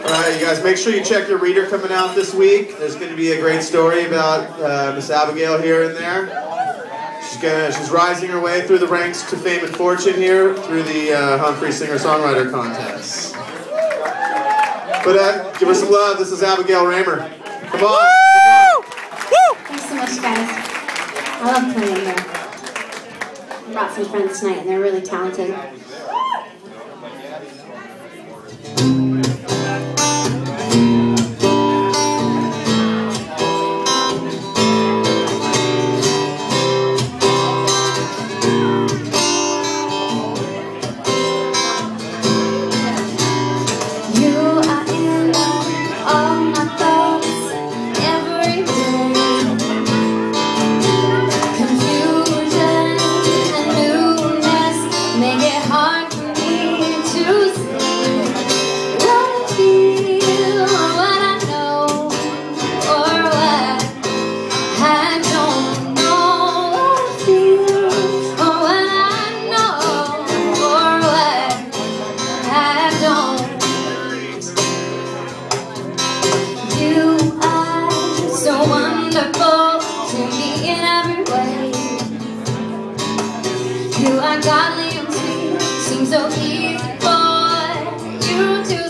All right, you guys, make sure you check your reader coming out this week. There's going to be a great story about uh, Miss Abigail here and there. She's gonna, she's rising her way through the ranks to fame and fortune here through the uh, Humphrey Singer-Songwriter Contest. But uh, give her some love. This is Abigail Raymer. Come on. Thanks so much, guys. I love playing here. I brought some friends tonight, and they're really talented. Wonderful to me in every way. You are godly and sweet, seems so easy for you to.